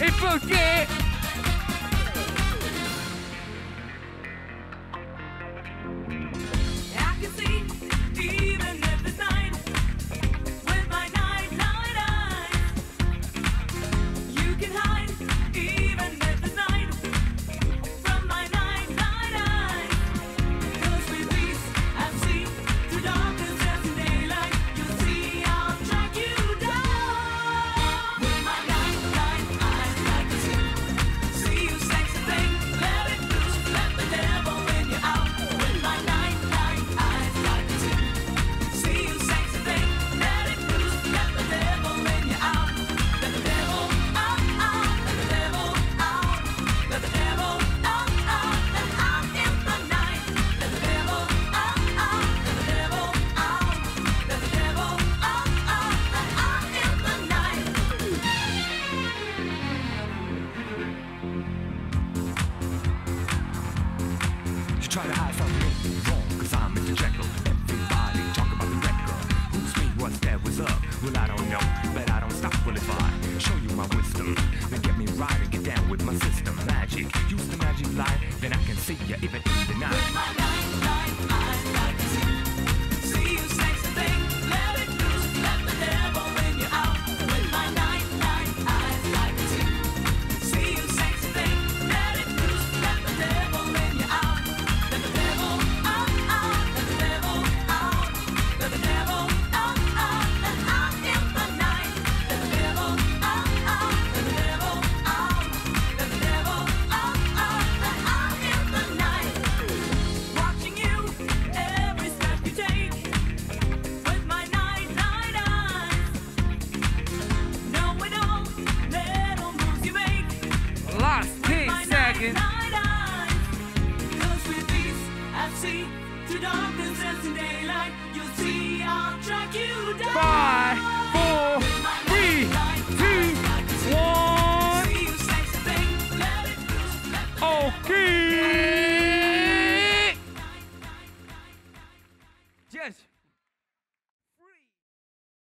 E por quê? You try to hide something wrong, cause I'm Mr. Jekyll. Everybody talk about the record. Who's me? What's that? What's up? Well, I don't know, but I don't stop. Well, if I show you my wisdom, then get me right and get down with my system. Magic, use the magic light. Cause with I through darkness and daylight. You'll see I'll track you down. Five, four, three, two, one. Okay. Yes.